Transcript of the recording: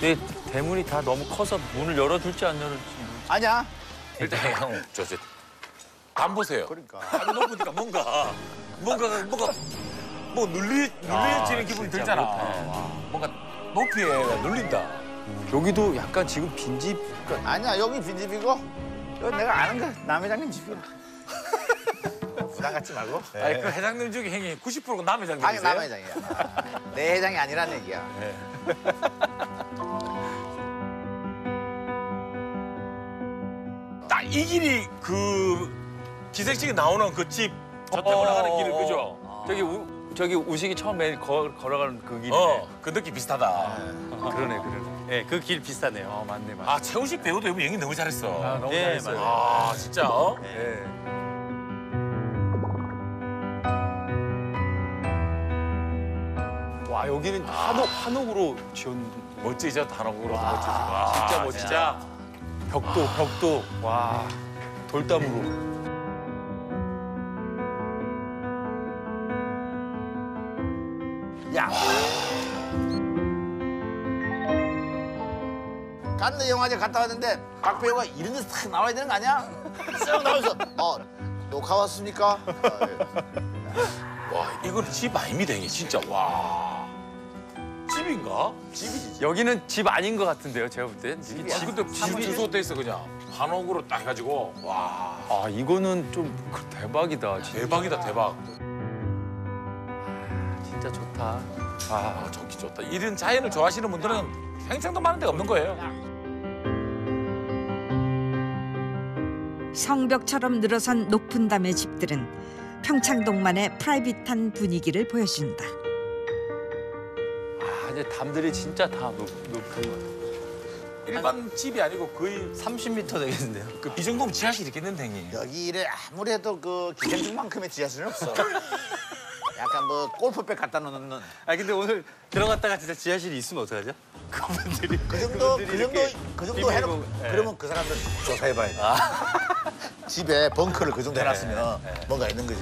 근데 대문이 다 너무 커서 문을 열어둘지 안 열어둘지. 아니야. 일단 형, 저, 저, 안 보세요. 그러니까. 안 높으니까 뭔가, 뭔가, 뭔가, 뭐 눌리, 눌려지는 기분이 들잖아. 뭔가 높이에 눌린다. 여기도 약간 지금 빈집 아니야 여기 빈집이고 여기 내가 아는 거남 회장님 집이야. 부담 갖지 말고. 아니, 그 회장님 중에 형이 90%가 남 회장님이세요? 남 회장이야. 내 회장이 아니란 얘기야. 딱이 길이 그 기생식이 나오는 그집 어, 올라가는 길을 어, 그죠? 저기 우, 저기 우식이 처음에 걸, 걸어가는 그 길이네. 어, 그 느낌 비슷하다. 아, 그러네 그러네. 네, 그길 비슷하네요. 어 맞네 맞네. 아, 최우식 배우도 이번 연기 너무 잘했어. 아, 너무 네, 잘했어요. 맞아요. 아, 진짜. 어? 네. 와 여기는 한옥 한옥으로 지은 멋지죠, 단어으로도 멋지지. 와, 진짜 멋지다. 벽도 벽도 와 돌담으로. 야. 깐느 영화제 갔다 왔는데 박 배우가 이런 데서 탁 나와야 되는 거 아니야? 쓱 나오면서 어 녹화 왔습니까? 아, 예. 와, 이건 집 아닙니다, 이게 진짜. 와. 집인가? 집이지. 여기는 집 아닌 것 같은데요 제가 볼 땐. 이게 아, 집. 근데 집 주소 돼 있어, 그냥. 한옥으로 딱 해가지고. 와. 아 이거는 좀 그- 대박이다. 진짜. 대박이다, 대박. 진짜 좋다. 아 아, 좋기 좋다. 이런 자연을 좋아하시는 분들은 평생도 많은 데가 없는 거예요. 성벽처럼 늘어선 높은 담의 집들은 평창동만의 프라이빗한 분위기를 보여준다. 아, 이제 담들이 진짜 다 높, 높은 것 같아. 일반 집이 아니고 거의 30m 되겠는데요. 그 이 정도면 지하실 있겠는데, 형님. 여기를 아무래도 그 기생충만큼의 지하실은 없어. 약간 뭐 골프백 갖다 놓는 아 근데 오늘 들어갔다가 진짜 지하실이 있으면 어떡하죠? 그분들이 그 정도 그 정도 그 정도 해놓고 예. 그러면 그 사람들 조사해봐야 돼. 집에 벙커를 그 정도 해놨으면 뭔가 있는 거지.